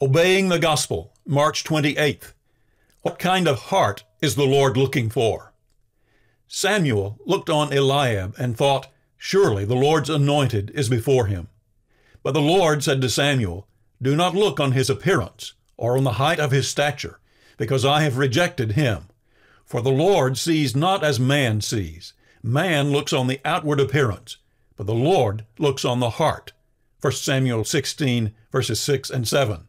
Obeying the Gospel, March 28th. What kind of heart is the Lord looking for? Samuel looked on Eliab and thought, Surely the Lord's anointed is before him. But the Lord said to Samuel, Do not look on his appearance or on the height of his stature, because I have rejected him. For the Lord sees not as man sees. Man looks on the outward appearance, but the Lord looks on the heart. 1 Samuel 16, verses 6 and 7.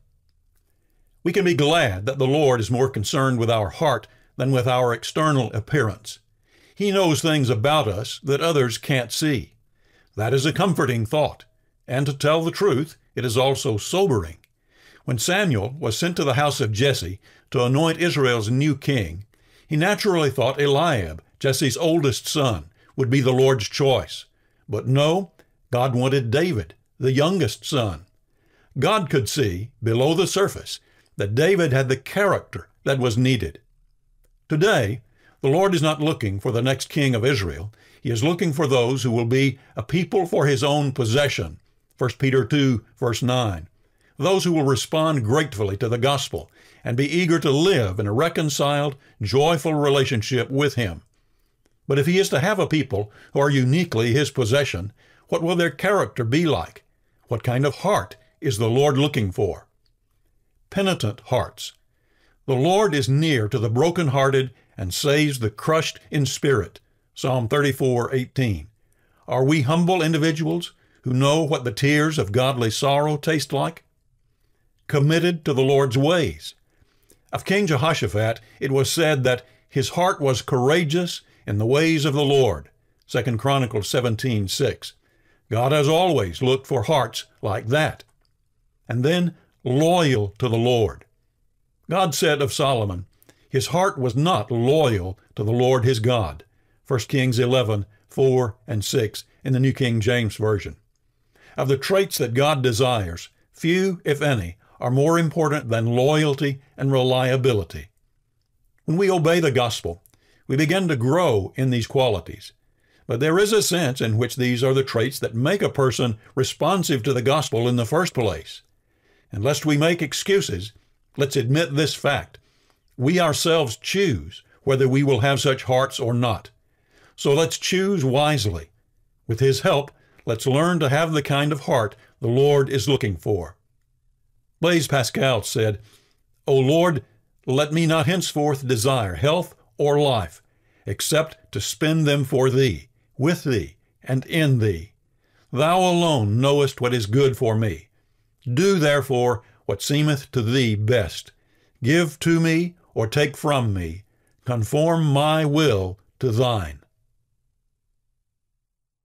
We can be glad that the Lord is more concerned with our heart than with our external appearance. He knows things about us that others can't see. That is a comforting thought, and to tell the truth, it is also sobering. When Samuel was sent to the house of Jesse to anoint Israel's new king, he naturally thought Eliab, Jesse's oldest son, would be the Lord's choice. But no, God wanted David, the youngest son. God could see, below the surface, that David had the character that was needed. Today, the Lord is not looking for the next king of Israel. He is looking for those who will be a people for his own possession. 1 Peter 2, verse 9. Those who will respond gratefully to the gospel and be eager to live in a reconciled, joyful relationship with him. But if he is to have a people who are uniquely his possession, what will their character be like? What kind of heart is the Lord looking for? Penitent hearts. The Lord is near to the brokenhearted and saves the crushed in spirit. Psalm 34:18. Are we humble individuals who know what the tears of godly sorrow taste like? Committed to the Lord's ways. Of King Jehoshaphat, it was said that his heart was courageous in the ways of the Lord. 2 Chronicles 17:6. God has always looked for hearts like that. And then loyal to the Lord. God said of Solomon, his heart was not loyal to the Lord his God. 1 Kings 11, 4 and 6 in the New King James Version. Of the traits that God desires, few, if any, are more important than loyalty and reliability. When we obey the gospel, we begin to grow in these qualities. But there is a sense in which these are the traits that make a person responsive to the gospel in the first place. And lest we make excuses, let's admit this fact. We ourselves choose whether we will have such hearts or not. So let's choose wisely. With His help, let's learn to have the kind of heart the Lord is looking for. Blaise Pascal said, O Lord, let me not henceforth desire health or life, except to spend them for Thee, with Thee, and in Thee. Thou alone knowest what is good for me. Do therefore what seemeth to thee best. Give to me or take from me. Conform my will to thine.